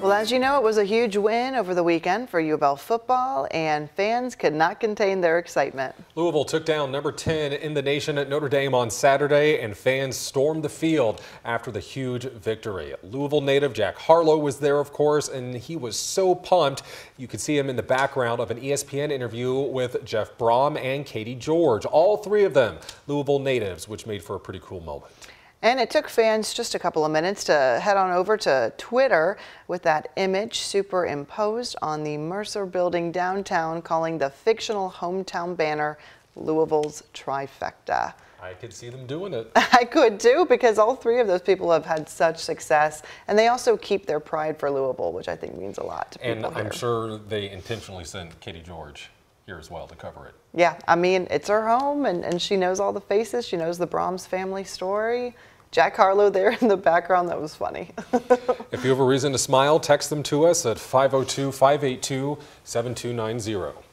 Well, as you know, it was a huge win over the weekend for U of L football, and fans could not contain their excitement. Louisville took down number 10 in the nation at Notre Dame on Saturday, and fans stormed the field after the huge victory. Louisville native Jack Harlow was there, of course, and he was so pumped. You could see him in the background of an ESPN interview with Jeff Brohm and Katie George, all three of them Louisville natives, which made for a pretty cool moment. And it took fans just a couple of minutes to head on over to Twitter with that image superimposed on the Mercer building downtown calling the fictional hometown banner Louisville's trifecta. I could see them doing it. I could too, because all three of those people have had such success, and they also keep their pride for Louisville, which I think means a lot to people. And I'm sure they intentionally sent Katie George here as well to cover it. Yeah, I mean, it's her home, and, and she knows all the faces. She knows the Brohms family story. Jack Harlow there in the background, that was funny. if you have a reason to smile, text them to us at 502 582 7290.